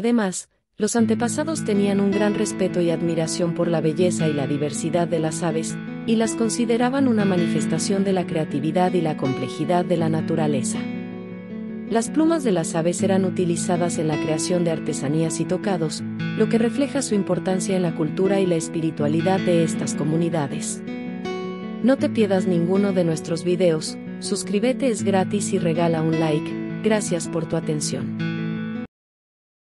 Además, los antepasados tenían un gran respeto y admiración por la belleza y la diversidad de las aves, y las consideraban una manifestación de la creatividad y la complejidad de la naturaleza. Las plumas de las aves eran utilizadas en la creación de artesanías y tocados, lo que refleja su importancia en la cultura y la espiritualidad de estas comunidades. No te pierdas ninguno de nuestros videos, suscríbete es gratis y regala un like, gracias por tu atención.